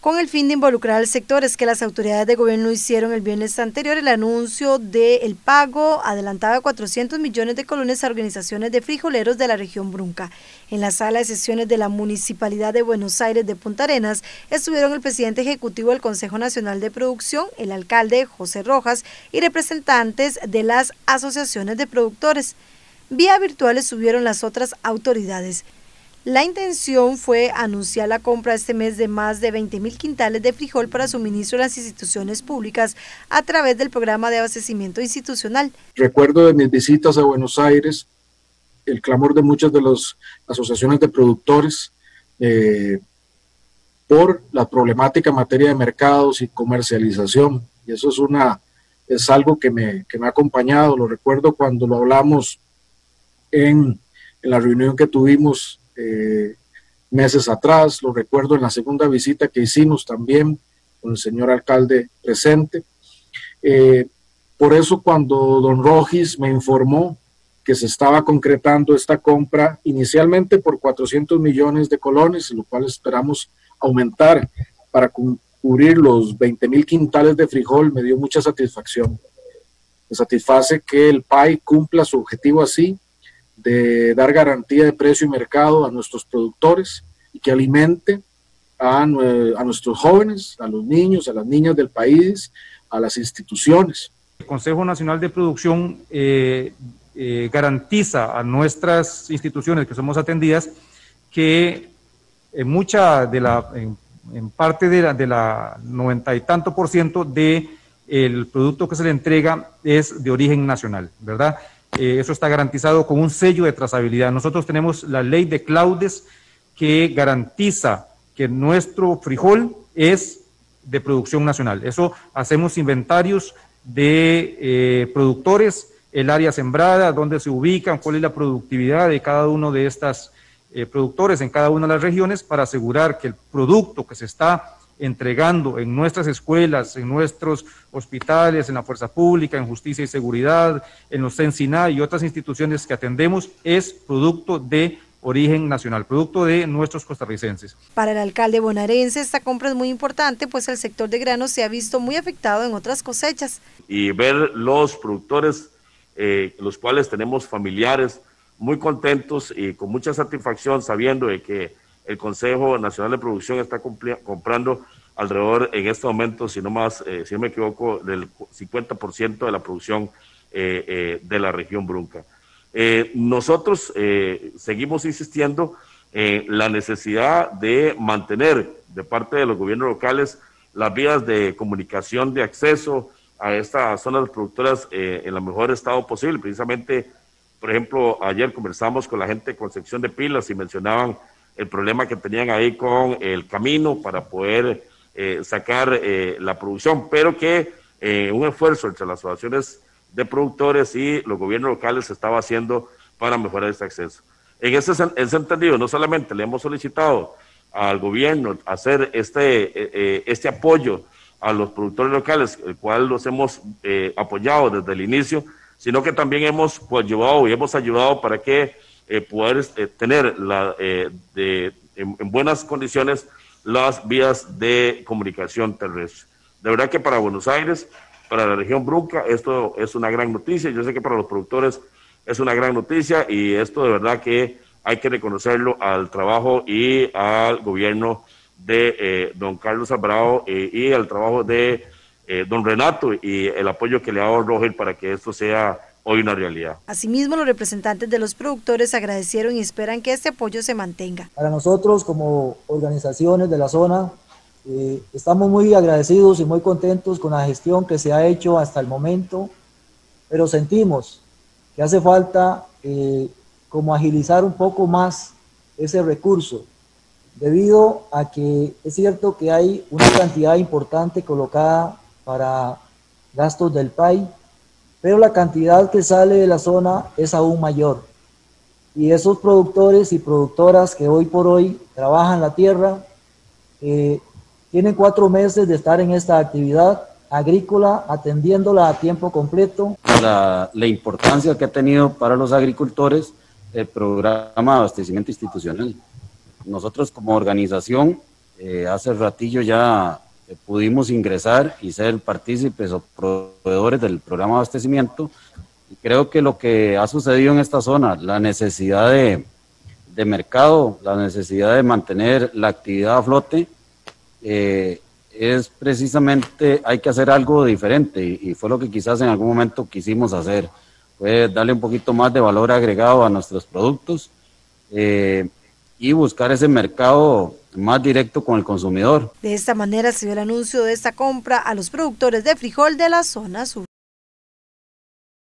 con el fin de involucrar al sector es que las autoridades de gobierno hicieron el viernes anterior el anuncio del pago adelantado de 400 millones de colones a organizaciones de frijoleros de la región Brunca. En la sala de sesiones de la Municipalidad de Buenos Aires de Punta Arenas estuvieron el presidente ejecutivo del Consejo Nacional de Producción, el alcalde José Rojas y representantes de las asociaciones de productores. Vía virtuales subieron las otras autoridades. La intención fue anunciar la compra este mes de más de 20 mil quintales de frijol para suministro a las instituciones públicas a través del programa de abastecimiento institucional. Recuerdo de mis visitas a Buenos Aires el clamor de muchas de las asociaciones de productores eh, por la problemática en materia de mercados y comercialización. Y eso es, una, es algo que me, que me ha acompañado. Lo recuerdo cuando lo hablamos en, en la reunión que tuvimos eh, meses atrás, lo recuerdo en la segunda visita que hicimos también con el señor alcalde presente. Eh, por eso cuando don Rogis me informó que se estaba concretando esta compra inicialmente por 400 millones de colones, lo cual esperamos aumentar para cubrir los 20 mil quintales de frijol, me dio mucha satisfacción. Me satisface que el PAI cumpla su objetivo así de dar garantía de precio y mercado a nuestros productores y que alimente a, nuestros jóvenes, a los niños, a las niñas del país, a las instituciones. El Consejo Nacional de Producción eh, eh, garantiza a nuestras instituciones que somos atendidas que en mucha de la, en, parte de la, de la noventa y tanto por ciento de el producto que se le entrega es de origen nacional, ¿verdad? Eh, eso está garantizado con un sello de trazabilidad. Nosotros tenemos la ley de Claudes que garantiza que nuestro frijol es de producción nacional. Eso hacemos inventarios de eh, productores, el área sembrada, dónde se ubican, cuál es la productividad de cada uno de estos eh, productores en cada una de las regiones para asegurar que el producto que se está entregando en nuestras escuelas, en nuestros hospitales, en la fuerza pública, en justicia y seguridad, en los CENSINA y otras instituciones que atendemos, es producto de origen nacional, producto de nuestros costarricenses. Para el alcalde bonaerense esta compra es muy importante, pues el sector de granos se ha visto muy afectado en otras cosechas. Y ver los productores, eh, los cuales tenemos familiares, muy contentos y con mucha satisfacción sabiendo de que el Consejo Nacional de Producción está comprando alrededor, en este momento, si no más, eh, si no me equivoco, del 50% de la producción eh, eh, de la región Brunca. nosotros seguimos insistiendo en la necesidad de mantener de parte de los gobiernos locales las vías de comunicación de acceso a estas zonas productoras en el mejor estado posible. Precisamente, por ejemplo, ayer conversamos con la gente de Concepción de Pilas y mencionaban el problema que tenían ahí con el camino para poder eh, sacar eh, la producción, pero que eh, un esfuerzo entre las asociaciones de productores y los gobiernos locales se estaba haciendo para mejorar este acceso. En ese, ese entendido, no solamente le hemos solicitado al gobierno hacer este, este apoyo a los productores locales, el cual los hemos apoyado desde el inicio, sino que también hemos pues, llevado y hemos ayudado para que eh, poder eh, tener la, eh, de, en, buenas condiciones las vías de comunicación terrestre. De verdad que para Buenos Aires, para la región Brunca, esto es una gran noticia. Yo sé que para los productores es una gran noticia y esto de verdad que hay que reconocerlo al trabajo y al gobierno de don Carlos Alvarado y al trabajo de don Renato y el apoyo que le ha dado Roger para que esto sea hoy una realidad. Asimismo, los representantes de los productores agradecieron y esperan que este apoyo se mantenga. Para nosotros como organizaciones de la zona, eh, estamos muy agradecidos y muy contentos con la gestión que se ha hecho hasta el momento, pero sentimos que hace falta eh, como agilizar un poco más ese recurso, debido a que es cierto que hay una cantidad importante colocada para gastos del país, pero la cantidad que sale de la zona es aún mayor. Y esos productores y productoras que hoy por hoy trabajan la tierra, eh, tienen cuatro meses de estar en esta actividad agrícola, atendiéndola a tiempo completo. La, la importancia que ha tenido para los agricultores el programa de abastecimiento institucional. Nosotros como organización eh, hace ratillo ya pudimos ingresar y ser partícipes o proveedores del programa de abastecimiento. Y creo que lo que ha sucedido en esta zona, la necesidad de, de mercado, la necesidad de mantener la actividad a flote, eh, es precisamente, hay que hacer algo diferente y, fue lo que quizás en algún momento quisimos hacer, fue darle un poquito más de valor agregado a nuestros productos eh, y buscar ese mercado más directo con el consumidor. De esta manera se dio el anuncio de esta compra a los productores de frijol de la zona sur.